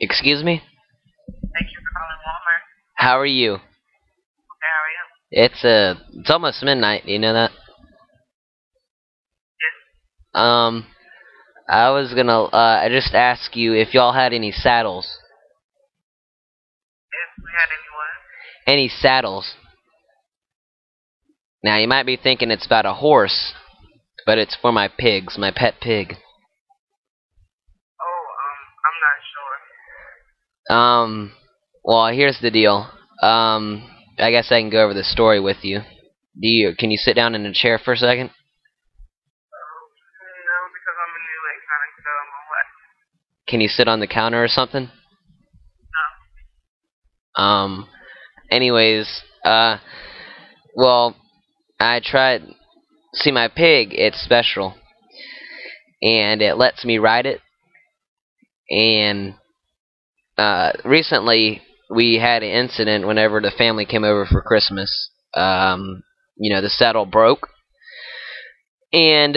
Excuse me? Thank you for calling Walmart. How are you? Okay, How are you? It's uh it's almost midnight, you know that? Yes. Um I was gonna uh I just ask you if y'all had any saddles. If we had anyone. Any saddles. Now you might be thinking it's about a horse, but it's for my pigs, my pet pig. Oh, um, I'm not sure. Um well here's the deal. Um I guess I can go over the story with you. Do you can you sit down in a chair for a second? No, because I'm a new electronic so I'm what? Can you sit on the counter or something? No. Um anyways, uh well I tried see my pig, it's special. And it lets me ride it. And uh recently we had an incident whenever the family came over for Christmas. Um you know, the saddle broke. And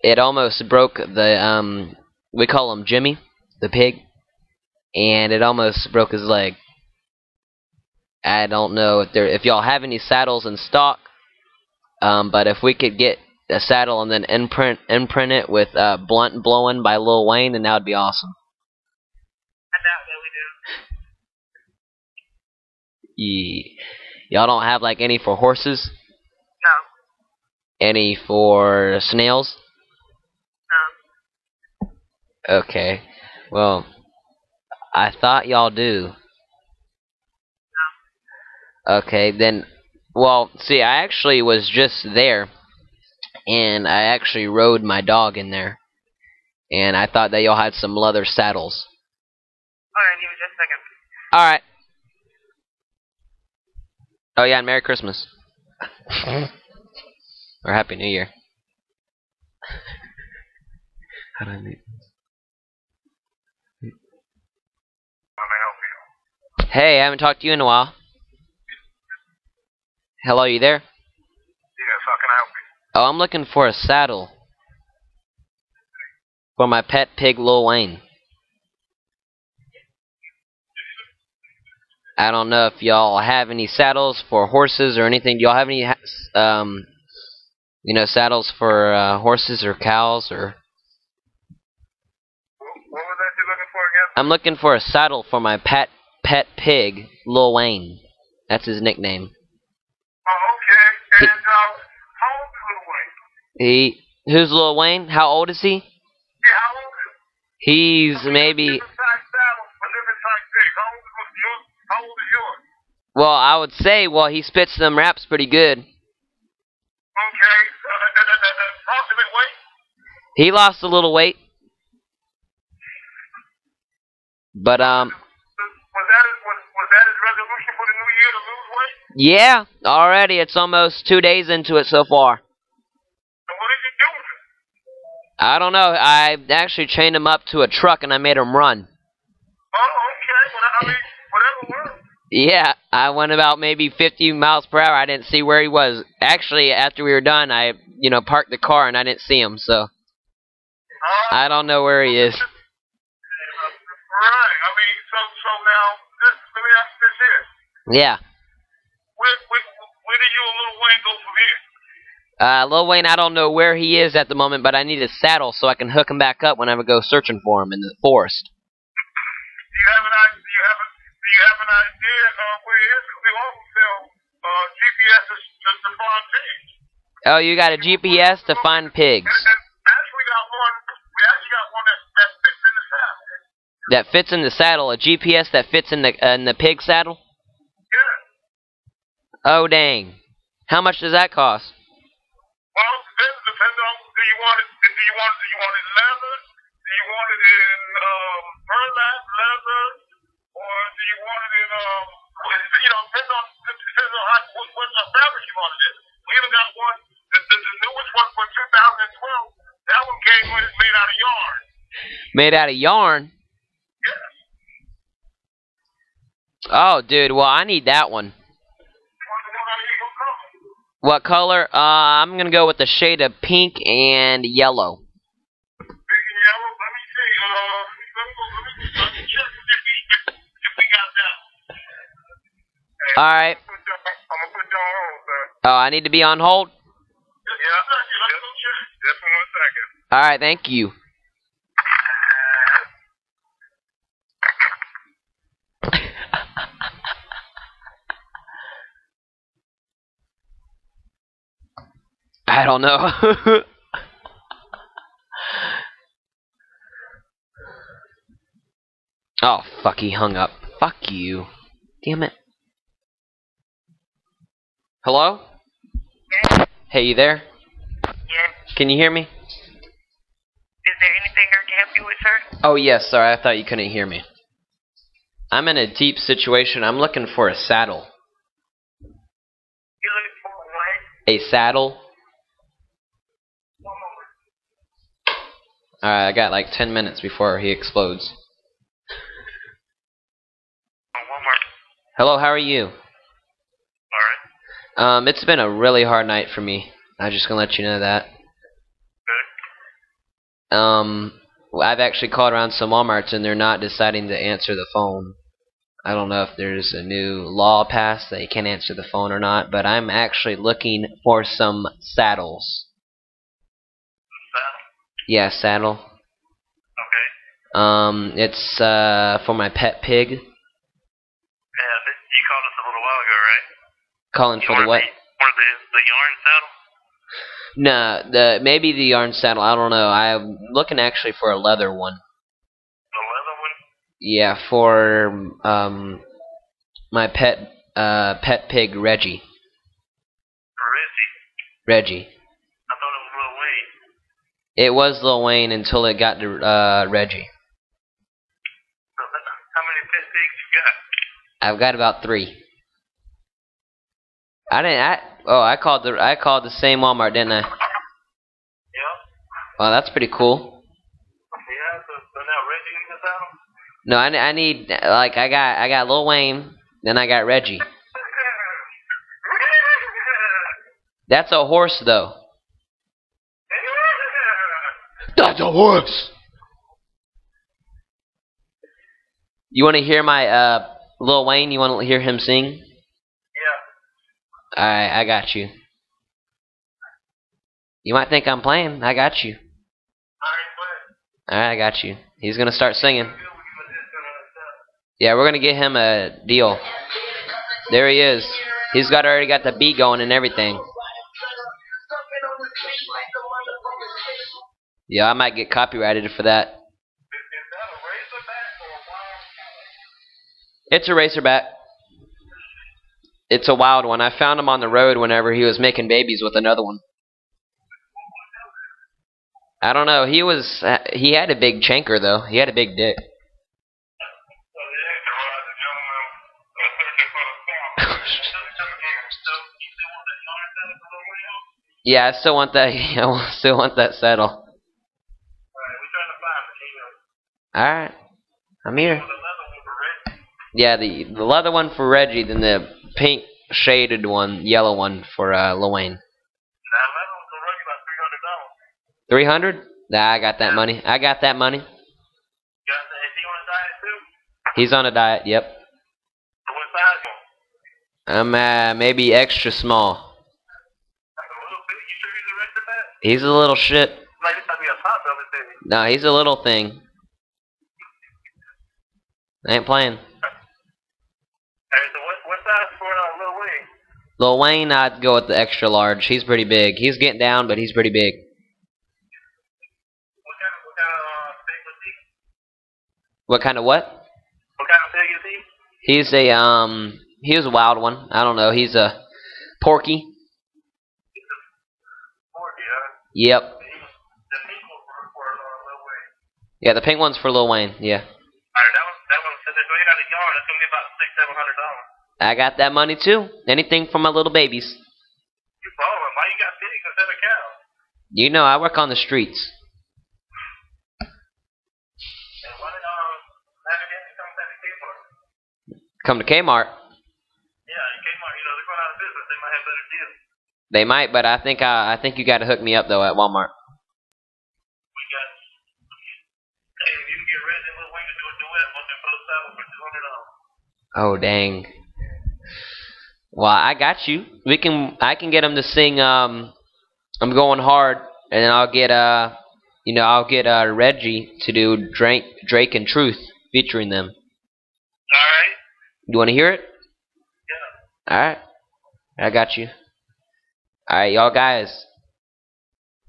it almost broke the um we call him Jimmy, the pig. And it almost broke his leg. I don't know if there if y'all have any saddles in stock. Um, but if we could get a saddle and then imprint imprint it with uh, "Blunt Blowing" by Lil Wayne, then that would be awesome. I doubt that we do. Ye- Y'all don't have like any for horses, No. any for snails. No. Okay, well, I thought y'all do. No. Okay, then, well, see, I actually was just there, and I actually rode my dog in there, and I thought that y'all had some leather saddles. Alright, give me just a second. All right. Oh yeah, and Merry Christmas. or Happy New Year. How do I make How may help you? Hey, I haven't talked to you in a while. Hello, you there? Yes, how can I help you? Oh, I'm looking for a saddle for my pet pig, Lil Wayne. I don't know if y'all have any saddles for horses or anything. Do y'all have any, um, you know, saddles for uh, horses or cows or? What what was that you're looking for again? I'm looking for a saddle for my pet pet pig, Lil Wayne. That's his nickname. Oh, okay. And, uh, how old is Little Wayne? He, who's Lil Wayne? How old is he? Yeah, how old is he? He's maybe. Different size saddles for different size pigs. How old is yours? How old is yours? Well, I would say, well, he spits them raps pretty good. Okay. Uh? He lost a little weight, but um, Was that his, was, was that his resolution for the new year to lose weight? yeah, already it's almost two days into it so far. What did you do? I don't know. I actually chained him up to a truck and I made him run. Oh, okay. Well, I mean, whatever works. Yeah, I went about maybe 50 miles per hour. I didn't see where he was. Actually, after we were done, I, you know, parked the car and I didn't see him. So I don't know where he is. Right. I mean, so so now, this, let me ask this here. Yeah. Where where where do you and Lil Wayne go from here? Uh, Lil Wayne, I don't know where he is at the moment, but I need a saddle so I can hook him back up whenever I go searching for him in the forest. Do you have an idea? Do you have a Do you have an idea uh, where he is? 'Cause we also sell uh, GPS to, to, to farm pigs. Oh, you got a GPS to find pigs And, and actually got one. We actually got one that, that fits in the saddle. that fits in the saddle. A GPS that fits in the uh, in the pig saddle. Yeah. Oh, dang! How much does that cost? Well, depends depends on do you want it do you want it, do you want it leather? Do you want it in um burlap leather? Or do you want it in um you know, depends on depends on how what, what fabric you want it in. We even got one the, the, the newest one for two thousand and twelve. That one came with it's made out of yarn. Made out of yarn. Yeah. Oh, dude. Well, I need that one. What color? Uh, I'm gonna go with the shade of pink and yellow. Big and yellow. Let me see. Uh, let me, let me, let me check All right. Put you on- I'm gonna put you on hold, sir. Oh, I need to be on hold. Yeah. Just, just one second. All right. Thank you. I don't know. oh, fuck, he hung up. Fuck you. Damn it. Hello? Yes. Hey, you there? Yes. Can you hear me? Is there anything I can help you with, sir? Oh, yes, sorry, I thought you couldn't hear me. I'm in a deep situation. I'm looking for a saddle. You're looking for what? A saddle? One moment. Alright, I got like 10 minutes before he explodes. Oh, one more. Hello, how are you? Um, it's been a really hard night for me. I'm just gonna let you know that. Um, I've actually called around some Walmarts and they're not deciding to answer the phone. I don't know if there's a new law passed that you can't answer the phone or not, but I'm actually looking for some saddles. Saddle. Yeah, saddle. Okay. Um, it's uh for my pet pig. Yeah, this, you called us a little while ago, right? Calling for the what? Or the, the yarn saddle? No, the maybe the yarn saddle. I don't know. I'm looking actually for a leather one. The leather one? Yeah, for um my pet uh pet pig Reggie. Reggie? Reggie. I thought it was Lil Wayne. It was Lil Wayne until it got to uh Reggie. So, how many pet pigs you got? I've got about three. I didn't. I oh, I called the I called the same Walmart, didn't I? Yeah. Well, that's pretty cool. Yeah, so, so now Reggie needs a saddle? No, I, I need like I got I got Lil Wayne, then I got Reggie. That's a horse though. That's a horse. You want to hear my uh Lil Wayne? You want to hear him sing? Alright, I got you. You might think I'm playing. I got you. Alright, I got you. He's gonna start singing. To Yeah, we're gonna get him a deal. There he is. He's got already got the beat going and everything. Yeah, I might get copyrighted for that. It's a razorback. It's a wild one. I found him on the road whenever he was making babies with another one. I don't know. He was uh, he had a big chanker though. He had a big dick. Yeah, I still want that. I still want that saddle. All right, I'm here. Yeah, the the leather one for Reggie, then the pink shaded one, yellow one for uh, about three hundred. Nah, I got that money. I got that money. He's on a diet. Yep. So what size? I'm uh, maybe extra small. He's a little shit. No, he's a little thing. I ain't playing. Alright, so what, what size for uh, Lil Wayne? Lil Wayne, I'd go with the extra large. He's pretty big. He's getting down, but he's pretty big. What kind of, what kind of uh? What kind of what? What kind of pig is he? He's a um. He was a wild one. I don't know. He's a porky. Forty, huh? Yep. The pink one for, for uh, Lil Wayne. Yeah, the pink one's for Lil Wayne. Yeah. Alright, that one, that one, since it's made out of yarn, it's gonna be about six, seven hundred dollars. I got that money too. Anything for my little babies. You balling? Why you got pigs instead of cows? You know, I work on the streets. And why did um, come to Kmart? Come to Kmart. Yeah, in Kmart, you know, they're going out of business. They might have better deals. They might, but I think I, I think you got to hook me up though at Walmart. We got. Hey, if you can get and Lil Wayne to do a duet, we'll do both saddles for two hundred dollars. Oh dang. Well, I got you. We can. I can get them to sing. Um, I'm going hard, and then I'll get uh, you know, I'll get uh Reggie to do Drake, Drake and Truth featuring them. Alright. You want to hear it? Yeah. All right. I got you. All right, y'all guys.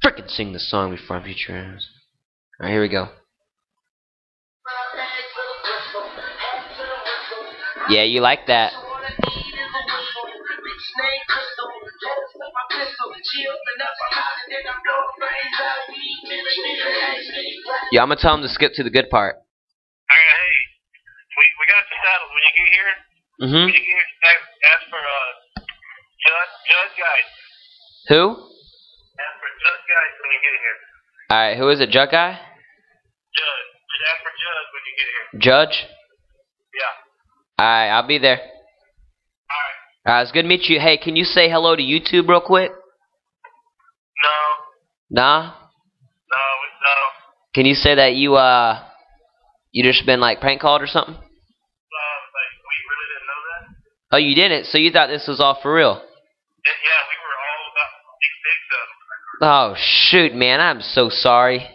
Frickin' sing the song before I feature him. All right, here we go. Yeah, you like that. Yeah, I'm gonna tell him to skip to the good part. Alright, hey. We we got the saddles when you get here. Mm-hmm. When you get here, ask, ask for uh Judge Judge guys. Who? Ask for Judge guys when you get here. All right, who is it? Jug guy? Judge. Just ask for Judge when you get here. Judge? Yeah. All right, I'll be there. Right, it's good to meet you. Hey, can you say hello to YouTube real quick? No. Nah. No. No. Can you say that you uh you just been like prank called or something? Um, like we really didn't know that. Oh, you didn't. So you thought this was all for real? Yeah, yeah, we were all about big six of Oh shoot, man! I'm so sorry. No.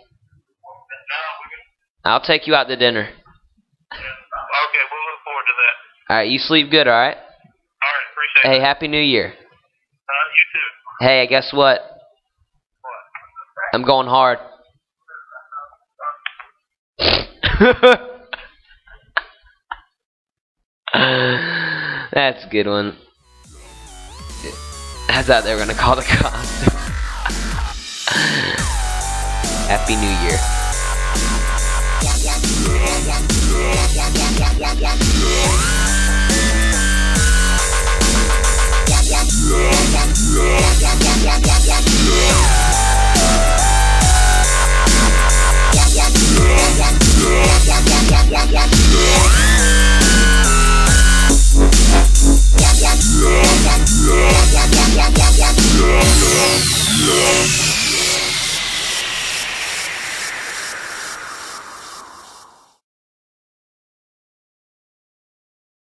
I'll take you out to dinner. Yeah. Okay, we'll look forward to that. All right, you sleep good. All right. All right, appreciate Hey, happy New Year. Uh, you too. Hey, guess what? What? I'm going hard. That's a good one. I thought they were gonna call the cops. Happy New Year. Love.